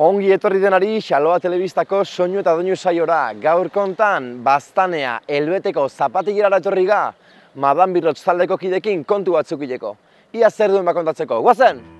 Ongi etorri denari Xaloa Telebistako soinu eta doinu saiora. Gaur kontan, bastanea, elbeteko zapatikirara etorri ga, madan birrotz taldeko kidekin kontu batzuk ileko. Ia zer duen bakontatzeko, guazen!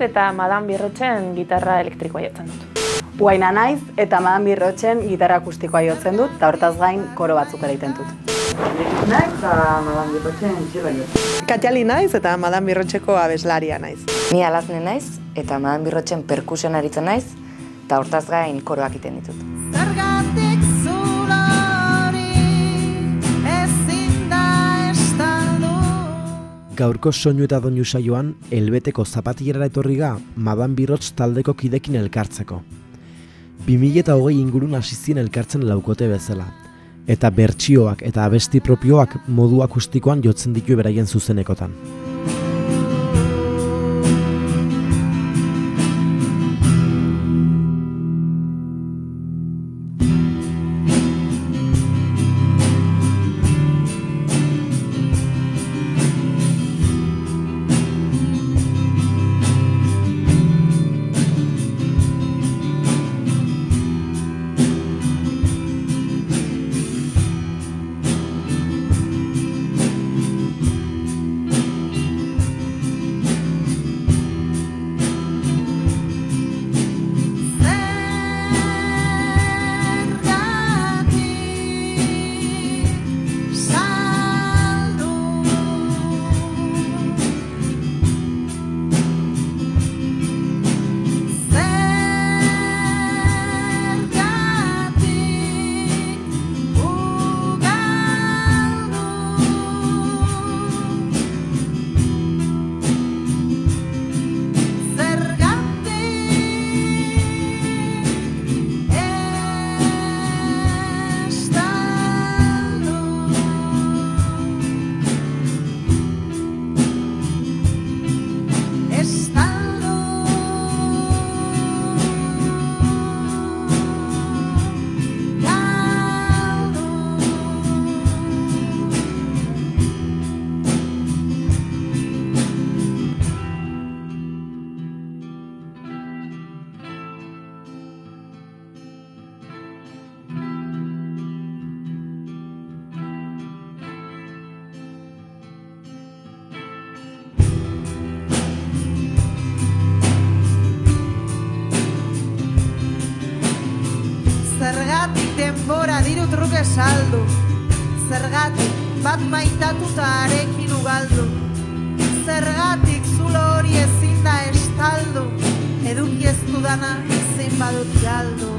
Eta Madan Birrotzen gitarra elektrikoa jotzen dut. Uaina naiz eta Madan Birrotzen gitarra akustikoa jotzen dut, eta hortaz gain koro batzuk ere egiten dut. Katiali naiz eta Madan Birrotxeko abeslaria naiz. Ni alazne naiz eta Madan Birrotzen perkusioan aritzen naiz eta hortaz gain koroak egiten ditut. Zergatik Gaurko soinu eta doinu saioan, elbeteko zapatilera etorri ga, madan birrotz taldeko kidekin elkartzeko. 2000 eta hogei ingurun elkartzen laukote bezala. Eta bertsioak eta abesti propioak modu akustikoan jotzen ditu beraien zuzenekotan. Saldu Zergatik bat maitatuta arekin ugaldu. Zergatik zulo hori ezin da estaldu. Eduki ez dudana ezin badut galdu.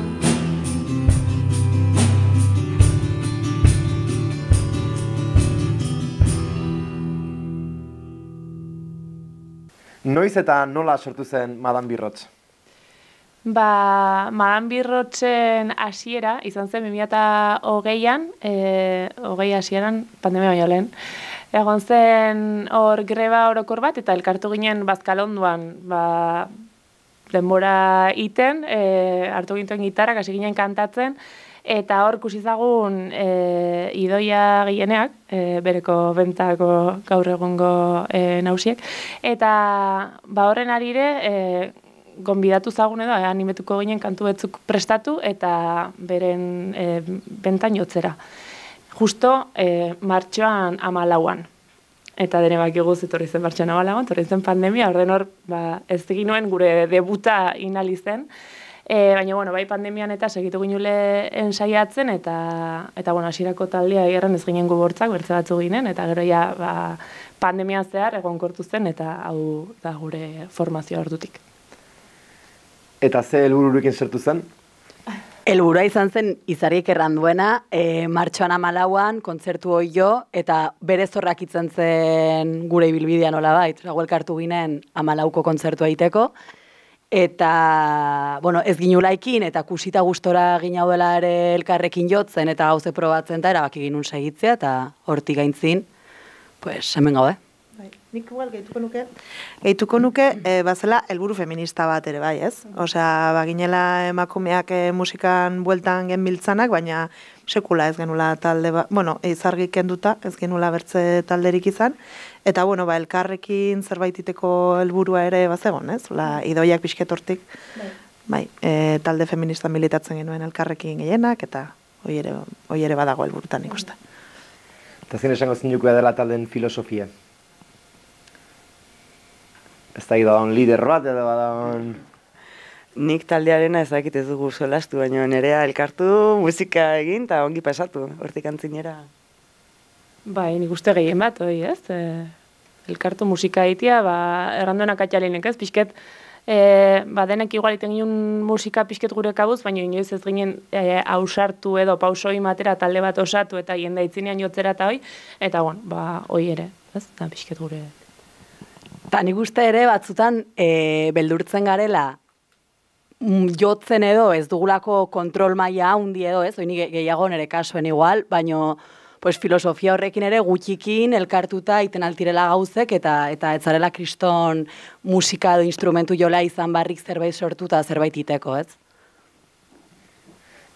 Noiz eta nola sortu zen madan birrotz? Ba, Madan Birrotzen hasiera izan zen 2008an, e, hogei hasieran, pandemia baino lehen, egon zen hor greba orokor bat eta elkartu ginen bazkalonduan, ba, denbora iten, e, hartu gintuen gitarrak, hasi ginen kantatzen, eta hor ikusi zagun e, idoia gehieneak, e, bereko bentako gaur egungo e, nausiek, eta ba horren arire, e, gonbidatu zagun edo, animetuko ginen kantu batzuk prestatu eta beren e, bentan jotzera. Justo e, martxoan amalauan. Eta dene bakigu etorri zen martxoan amalauan, etorri zen pandemia, orden hor, ba, ez nuen gure debuta inali zen. E, baina, bueno, bai pandemian eta segitu ginule ensaiatzen, eta, eta bueno, hasierako taldea gerran ez ginen gubortzak, bertze batzu ginen, eta gero ja, ba, pandemian zehar egonkortu zen, eta hau da gure formazioa ordutik. Eta ze helbururekin sortu zen? Helburua izan zen izarik erran duena, e, martxoan amalauan, kontzertu hoi jo, eta bere zorrak itzen zen gure ibilbidea nola bait. Rago elkartu ginen amalauko kontzertua egiteko, Eta, bueno, ez ginulaikin, eta kusita gustora ginauela ere elkarrekin jotzen, eta gauze probatzen da, erabaki ginun segitzea, eta hortik gaintzin, pues, hemen gaude. Bai, nik igual gehituko nuke. Gehituko nuke, e, bazela, helburu feminista bat ere bai, ez? Osea, baginela emakumeak e, musikan bueltan genbiltzanak, baina sekula ez genula talde, ba, bueno, izargi kenduta, ez genula bertze talderik izan, eta bueno, ba, elkarrekin zerbaititeko helburua ere bazegon, ez? La, idoiak pixketortik, bai, e, talde feminista militatzen genuen elkarrekin gehienak, eta hoi ere, hoi ere badago helburutan ikusten. Eta zein esango zinukoa dela talden filosofia? Ez da daun lider bat edo badaun... Nik taldearena ez dakit ez dugu solastu, baina nerea elkartu musika egin eta ongi pasatu, hortik antzinera. Bai, nik uste gehien bat, hoi, ez? E, elkartu musika egitea, ba, erranduenak atxalinek, ez? Pisket, e, ba, denek igual iten ginen musika pisket gure kabuz, baina inoiz ez ginen e, ausartu edo pausoi matera talde bat osatu eta jenda itzinean jotzera eta hoi, eta bon, ba, hoi ere, ez? Da, pisket gure. Eta nik uste ere batzutan e, beldurtzen garela mm, jotzen edo ez dugulako kontrol maila handi edo ez, oini gehiago nire kasuen igual, baino pues, filosofia horrekin ere gutxikin elkartuta iten altirela gauzek eta eta etzarela kriston musika edo instrumentu jola izan barrik zerbait sortuta zerbait iteko, ez?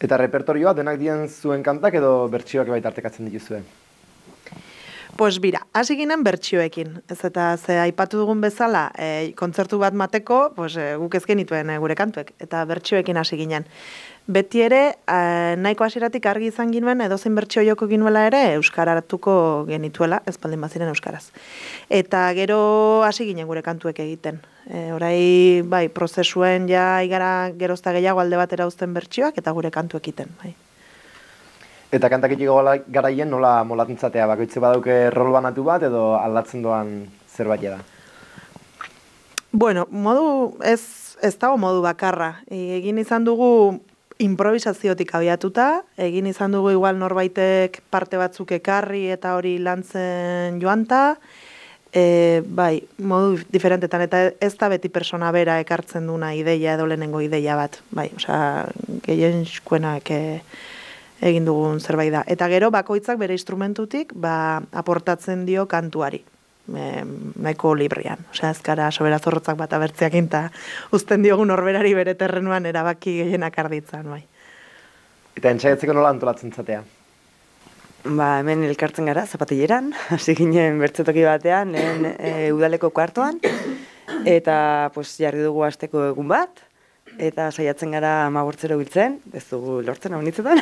Eta repertorioa denak dien zuen kantak edo bertsioak baita artekatzen dituzue? Pues bira, hasi ginen bertsioekin. Ez eta ze aipatu dugun bezala, e, kontzertu bat mateko, pues, e, guk ezken ituen e, gure kantuek. Eta bertsioekin hasi ginen. Beti ere, e, nahiko hasieratik argi izan ginuen, edozein bertsio joko ginuela ere, euskararatuko genituela, ez baldin baziren euskaraz. Eta gero hasi ginen gure kantuek egiten. E, orai, bai, prozesuen ja igara gerozta gehiago alde batera uzten bertsioak, eta gure kantuek egiten, bai. Eta kantak itxiko garaien nola molatentzatea, bakoitze badauke rol banatu bat edo aldatzen doan zerbait da? Bueno, modu, ez, ez dago modu bakarra. Egin izan dugu improvisaziotik abiatuta, egin izan dugu igual norbaitek parte batzuk ekarri eta hori lantzen joanta, e, bai, modu diferentetan, eta ez da beti persona bera ekartzen duna ideia edo lehenengo ideia bat, bai, osea, gehien eskuenak, e, egin dugun zerbait da. Eta gero bakoitzak bere instrumentutik ba, aportatzen dio kantuari. E, nahiko librian. Osea, ez gara sobera zorrotzak bat abertziak eta uzten diogun norberari bere terrenuan erabaki gehienak arditzan, bai. Eta entxaiatzeko nola antolatzen zatea? Ba, hemen elkartzen gara, zapatilleran, hasi ginen bertzetoki batean, lehen e, udaleko kuartoan, eta pues, jarri dugu asteko egun bat, eta saiatzen gara amagortzero biltzen, ez dugu lortzen hau nitzetan.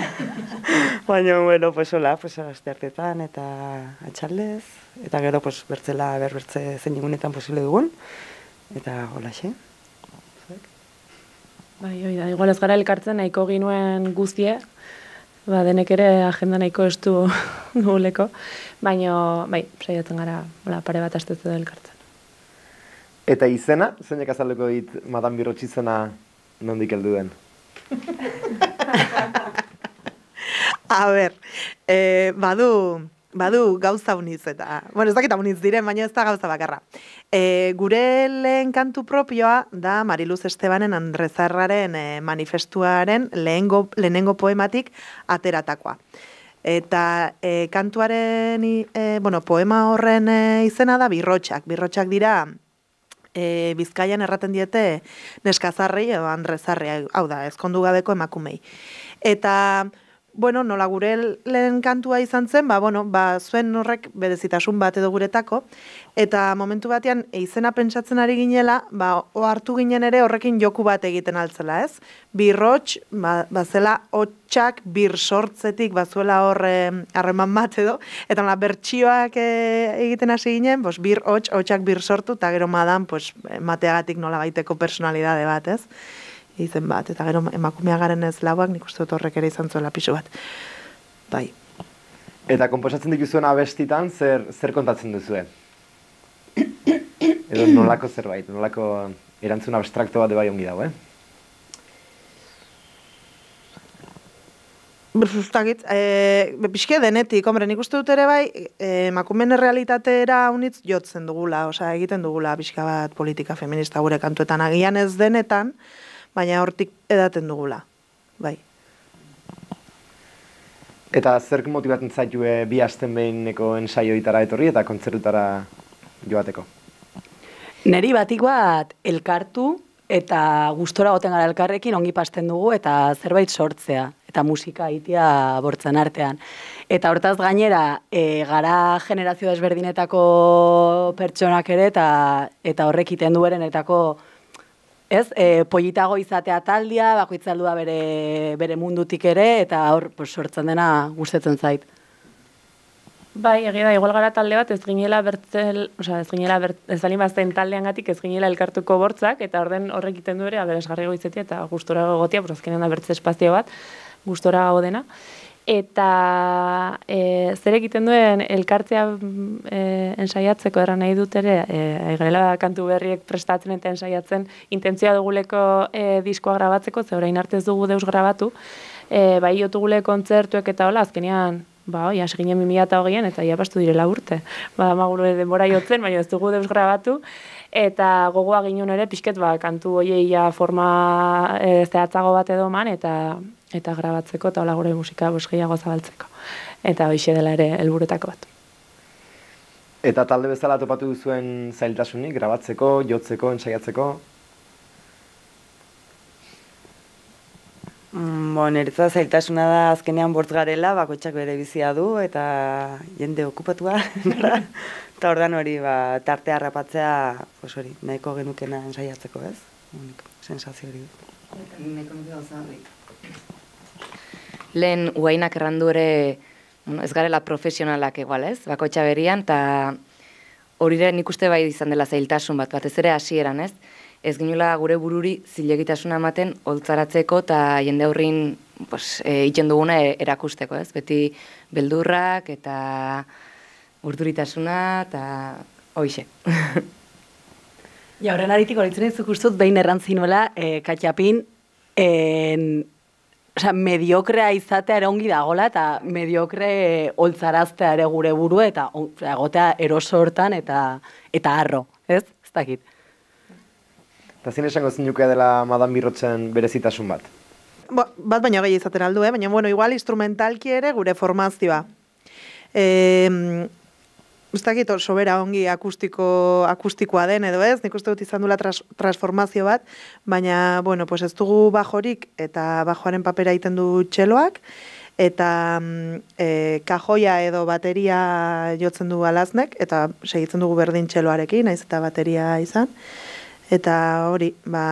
Baina, bueno, pues hola, pues hartetan eta atxaldez, eta gero pues bertzela berbertze zen igunetan posible dugun, eta hola xe. Bai, oi da, igual ez gara elkartzen nahiko ginuen guztie, ba, denek ere agenda nahiko estu guleko, baina, bai, saiatzen gara, hola, pare bat astetze da elkartzen. Eta izena, zeinek azalduko dit Madame Birotx izena nondik heldu den. A ber, e, badu, badu gauza uniz eta, bueno, ez dakita uniz diren, baina ez da gauza bakarra. E, gure lehen kantu propioa da Mariluz Estebanen Andrezarraren e, manifestuaren lehengo, lehenengo poematik ateratakoa. Eta e, kantuaren, e, bueno, poema horren e, izena da birrotxak. Birrotxak dira e, Bizkaian erraten diete neskazarrei edo andrezarrei, hau da, ezkondu gabeko emakumei. Eta bueno, nola gure lehen kantua izan zen, ba, bueno, ba, zuen horrek berezitasun bat edo guretako, eta momentu batean izena pentsatzen ari ginela, ba, hartu ginen ere horrekin joku bat egiten altzela, ez? Birrotx, ba, ba zela hotxak bir sortzetik, ba, zuela horre harreman bat edo, eta nola bertxioak e, egiten hasi ginen, bos, bir hotx, hotxak bir sortu, eta gero madan, pues, mateagatik nola baiteko personalidade bat, ez? Izen bat, eta gero emakumea garen ez lauak nik uste dut horrek ere izan zuela pisu bat. Bai. Eta komposatzen dituzuen abestitan, zer, zer kontatzen duzue? Edo nolako zerbait, nolako erantzun abstrakto bat bai ongi dago, eh? Ustakit, e, pixke denetik, hombre, nik uste dut ere bai, e, makumen realitatera unitz jotzen dugula, osea, egiten dugula pixka bat politika feminista gure kantuetan, agian ez denetan, baina hortik edaten dugula, bai. Eta zerk motibatzen zaitue bi asten behineko ensaioitara etorri eta kontzertutara joateko? Neri batik bat elkartu eta gustora goten gara elkarrekin ongi pasten dugu eta zerbait sortzea eta musika itia bortzen artean. Eta hortaz gainera, e, gara generazio desberdinetako pertsonak ere eta eta horrek iten duerenetako ez, e, politago izatea taldia, bakoitzaldua bere, bere mundutik ere, eta hor pues, sortzen dena gustetzen zait. Bai, egia da, igual gara talde bat, ez ginela bertzel, oza, ez ginela bert, ez taldean gangatik, ez ginela elkartuko bortzak, eta orden horrek iten du ere, aberesgarri goizetia, eta gustora gogotia, pero da bertze espazio bat, gustora gago dena eta e, zer egiten duen elkartzea e, ensaiatzeko erran nahi dut ere, e, garela kantu berriek prestatzen eta ensaiatzen intentzioa duguleko e, diskoa grabatzeko, ze orain arte ez dugu deus grabatu, e, bai jotugule kontzertuek eta hola, azkenean, ba, oi, hasi ginen 2008an eta ia pastu direla urte. Ba, maguru denbora jotzen, baina ez dugu deus grabatu, eta gogoa ginen ere, pixket, ba, kantu hoieia forma e, zehatzago bat edo man, eta eta grabatzeko eta hola gure musika bos gehiago zabaltzeko. Eta hoixe dela ere helburetako bat. Eta talde bezala topatu duzuen zailtasunik grabatzeko, jotzeko, ensaiatzeko? Mm, bo, niretza zailtasuna da azkenean bortz garela, bakoitzak bere bizia du eta jende okupatua. eta ordan hori, ba, tarte harrapatzea, pues hori, nahiko genukena ensaiatzeko, ez? Sensazio hori. Nahiko nuke lehen uainak errandu ere, bueno, ez garela profesionalak egual, ez? Bakoitza berian, eta hori ere nik uste bai izan dela zailtasun bat, batez ere hasieran, ez? Ez ginula gure bururi zilegitasuna ematen holtzaratzeko eta jende aurrin pues, e, iten duguna e, erakusteko, ez? Beti beldurrak eta urduritasuna eta hoixe. ja, horren aritik horitzen ustut, behin errantzinuela, e, katxapin, en, Osa, mediokrea izatea ere ongi dagola eta mediokre holtzaraztea ere gure buru eta egotea eroso hortan eta eta harro, ez? Ez dakit. Eta zin esango zinuke dela Madan Birrotzen berezitasun bat? Ba, bat baina gehi izaten aldu, eh? baina bueno, igual instrumentalki ere gure formazioa. E, Uztakit, sobera ongi akustiko, akustikoa den edo ez, nik uste dut izan dula transformazio bat, baina, bueno, pues ez dugu bajorik eta bajoaren papera egiten du txeloak, eta e, kajoia edo bateria jotzen du alaznek, eta segitzen dugu berdin txeloarekin, naiz eta bateria izan, eta hori, ba,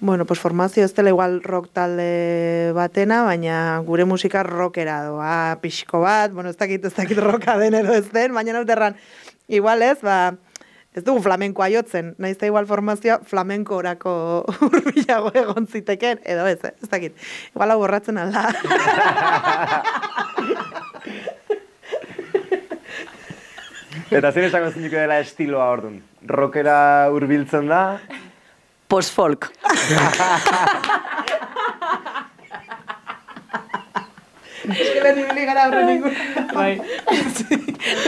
Bueno, pues formazio ez dela igual rock talde batena, baina gure musika rockera doa. Pixko bat, bueno, ez dakit, ez dakit rocka den edo ez den, baina nauterran, igual ez, ba, ez dugu flamenkoa jotzen, nahiz igual formazioa flamenko orako urbilago egon ziteken, edo ez, eh? ez dakit, igual hau borratzen alda. Eta zin esango ziniko dela estiloa orduan, rockera hurbiltzen da, post-folk. Ez que lehen ibili gara horren inguruan. Bai.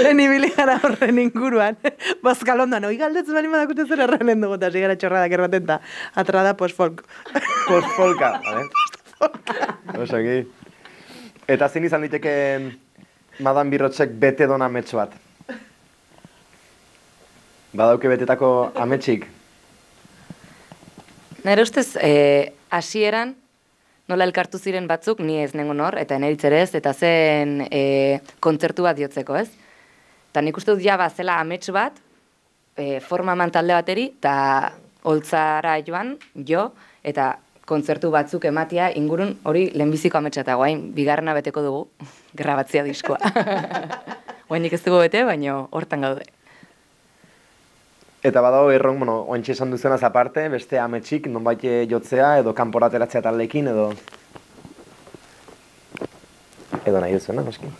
Lehen ibili gara horren inguruan. Bazkalondan, oi galdetzen bali madakute zer errenen dugu, eta zigara txorradak erraten da. Atra da post-folk. Post-folka, vale? Post-folka. Eta zin izan diteke Madan Birrotzek bete dona ametsu bat. Badauke betetako ametsik? Nire ustez, e, nola elkartu ziren batzuk, ni ez nengo nor, eta ez, eta zen e, kontzertu bat diotzeko, ez? Eta nik uste dut jaba zela amets bat, e, forma mantalde bateri, eta holtzara joan, jo, eta kontzertu batzuk ematia ingurun hori lehenbiziko ametsa eta guain bigarrena beteko dugu grabatzea diskoa. Guainik ez dugu bete, baina hortan gaude. Eta badago erron, bueno, ointxe esan duzena aparte, beste ametxik, nonbait jotzea, edo kanporateratzea taldekin, edo... Edo nahi duzena, noski.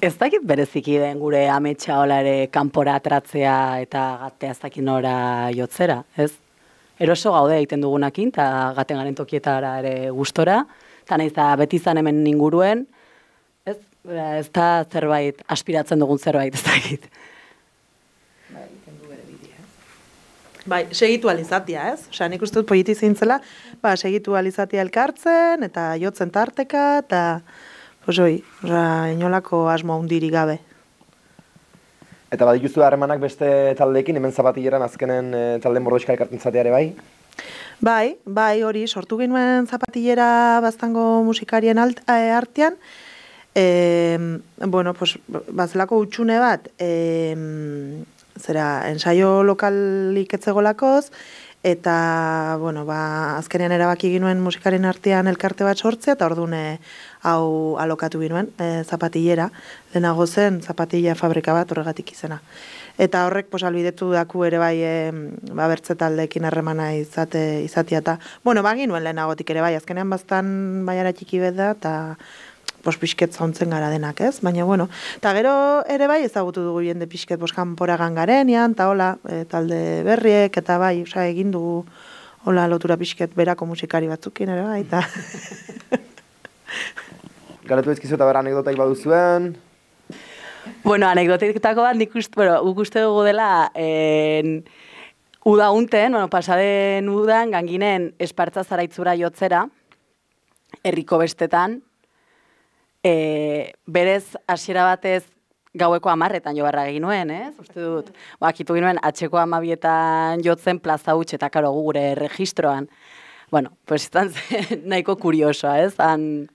Ez dakit bereziki den gure ametsa hola ere kanpora atratzea eta gatea ez dakit nora jotzera, ez? Eroso gaude egiten dugunakin, eta gaten garen tokietara ere gustora, eta nahiz da beti izan hemen inguruen, ez, Ba, ez da zerbait, aspiratzen dugun zerbait, ez da Bai, segitu alizatia, ez? Osea, nik uste dut politi zintzela, ba, segitu alizatia elkartzen, eta jotzen tarteka, eta, pues oi, osea, inolako asmo hundiri gabe. Eta badituzu harremanak beste taldeekin, hemen zapatilleran azkenen e, talde mordoska elkartzen zateare bai? Bai, bai, hori, sortu genuen zapatillera baztango musikarien alt, e, artean, e, bueno, pues, bazelako utxune bat, e, zera, ensaio lokalik etzegolakoz, eta, bueno, ba, azkenean erabaki ginuen musikaren artean elkarte bat sortzea, eta ordune hau alokatu ginuen, e, zapatillera, lehenago zen zapatilla fabrika bat horregatik izena. Eta horrek pos albidetu daku ere bai e, ba, bertze taldeekin harremana izate, izatia eta, bueno, ba, ginuen lehenagotik ere bai, azkenean baztan baiara txiki bet da, eta pos pixket zauntzen gara denak, ez? Baina, bueno, eta gero ere bai ezagutu dugu jende pixket pos kanporagan garenean, eta hola, e, talde berriek, eta bai, osa, egin dugu hola lotura pixket berako musikari batzukin ere bai, eta... Galetu ezkizu eta bera anekdotaik baduzuen, Bueno, anekdotetako bat nik uste, bueno, uste dugu dela, en, uda unten, bueno, pasaden udan, ganginen espartza zaraitzura jotzera, herriko bestetan, e, berez hasiera batez gaueko amarretan jo barra ginuen, ez? Uste dut, ba, akitu ginuen, atxeko amabietan jotzen plaza huts eta karo gure registroan. Bueno, pues izan nahiko kuriosoa, ez? Han,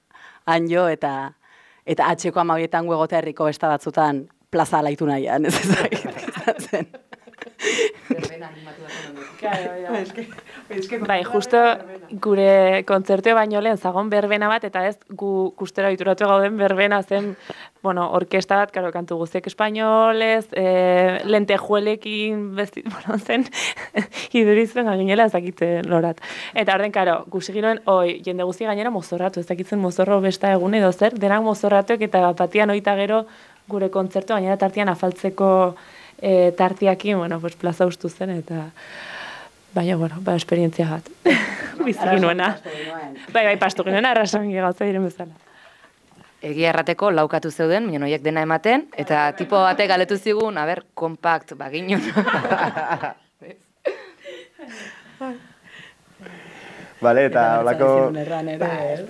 han jo eta eta atxeko amabietan guegote herriko besta batzutan plaza alaitu nahian, ez izan zen. Bai, justo gure kontzertue baino lehen zagon berbena bat, eta ez gu kustera bituratu gauden berbena zen, bueno, orkesta bat, karo, kantu guztiek espainolez, e, lente juelekin, besti, bueno, zen, iduritzen gainela ezakite lorat. Eta orden, karo, gusi ginoen, oi, jende guzti gainera mozorratu, ezakitzen mozorro besta egun edo zer, denak mozorratuek eta batian oita gero gure kontzertu, gainera tartian afaltzeko e, tartiakin, bueno, pues plaza ustu zen, eta baina, bueno, ba, esperientzia bat. Bizikin nuena. Bai, bai, pastu ginen, arrasan gauza diren bezala. Egia errateko laukatu zeuden, minon horiek dena ematen, eta tipo batek galetu zigun, a ber, kompakt, baginun. Vale, eta holako... Bai,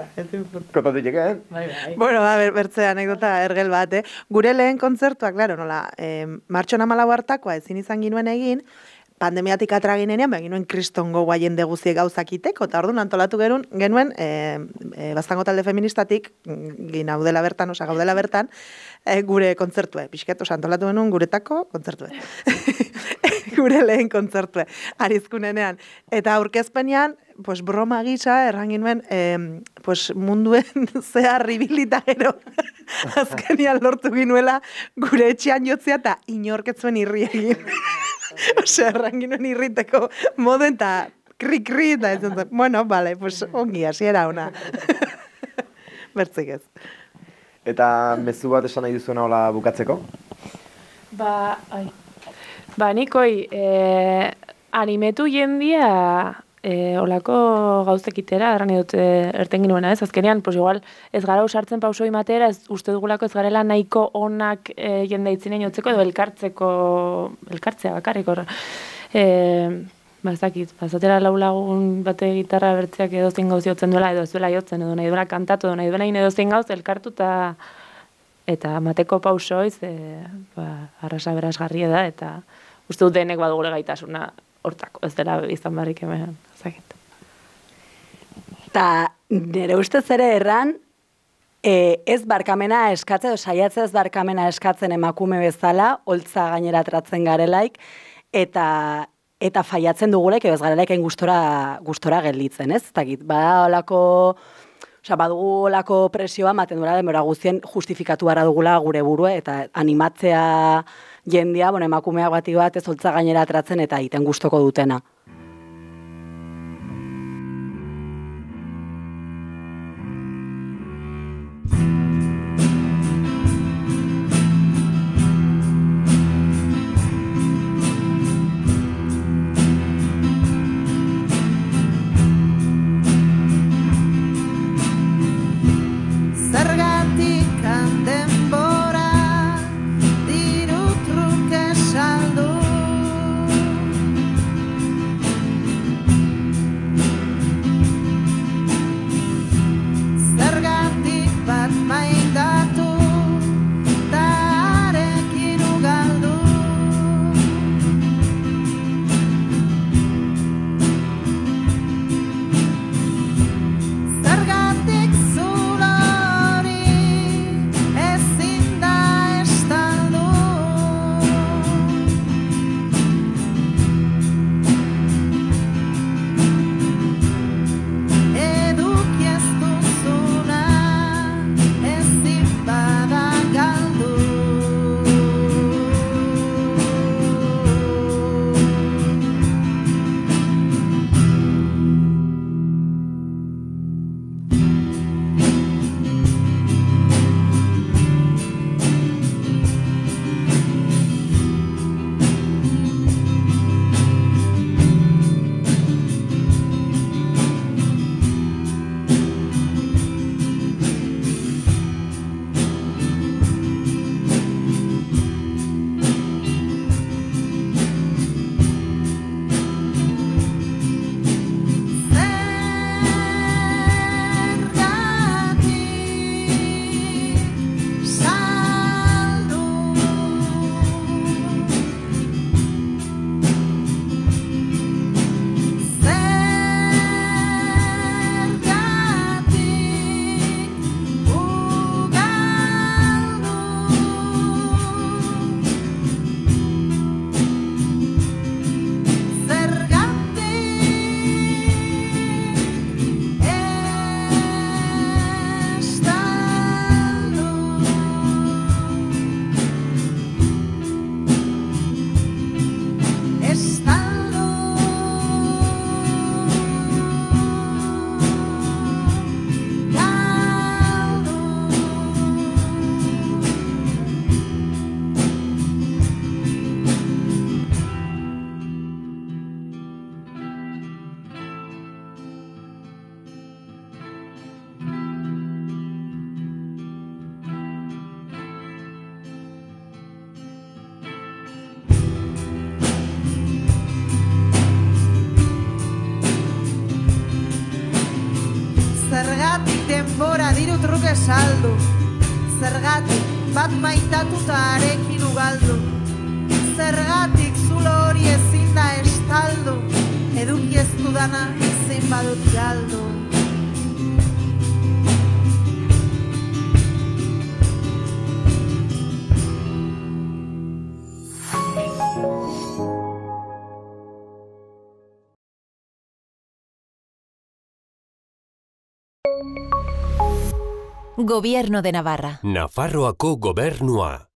Kontatu txeken? bai. Bueno, ba, ber, bertze anekdota ergel bat, eh? Gure lehen kontzertuak, claro, nola, eh, martxon amalau hartakoa ezin izan ginuen egin, pandemiatik atra ginenean, begin nuen kristongo guaien deguzie gauzak iteko, eta orduan antolatu gerun, genuen, e, e, baztango talde feministatik, ginaudela bertan, osa gaudela bertan, e, gure kontzertue, pixket, osa antolatu genuen guretako kontzertue. gure lehen kontzertue, arizkunenean. Eta aurkezpenean, pues broma gisa, errangin nuen, eh, pues munduen zehar ribilita gero, azkenian lortu ginuela, gure etxean jotzea eta inorketzuen irri egin. Osea, errangin nuen irriteko moden eta kri-kri, eta ez dut, bueno, vale, pues ongi, hasiera ona. Bertzik ez. Eta mezu bat esan nahi duzuena hola bukatzeko? Ba, ai. Ba, nikoi, eh, animetu jendia e, olako gauzekitera, erran dut erten ginuena, ez? Azkenean, pues igual, ez gara usartzen pausoi matera, ez uste dugulako ez garela nahiko onak e, jende itzinen jotzeko, edo elkartzeko, elkartzea bakarrik horra. E, ba, ez dakit, bazatera laulagun bate gitarra bertzeak edo zein gauz jotzen duela, edo ez duela jotzen, edo nahi duela kantatu, edo nahi duela edo zein gauz elkartu eta eta mateko pausoiz, e, ba, arrasa berazgarria da, eta uste dut denek badugule gaitasuna hortako, ez dela izan barrik hemen, zakit. Ta nire ustez ere erran, e, ez barkamena eskatzen, saiatzea ez barkamena eskatzen emakume bezala, holtza gainera atratzen garelaik, eta eta faiatzen dugulek, ez garelaik gustora, gustora gelditzen, ez? Takit, bada olako, Osa, badugu olako presioa, maten dura, demora guztien justifikatu gara dugula gure burua, eta animatzea jendia, bueno, emakumeak bati bat ez holtza gainera atratzen eta egiten gustoko dutena. Truke saldo Zergatik bat maitatuta arekin ugaldo Zergatik zulo hori ezin da estaldo Eduki ez dudana ezin badut galdo Gobierno de Navarra. Nafarroako gobernua.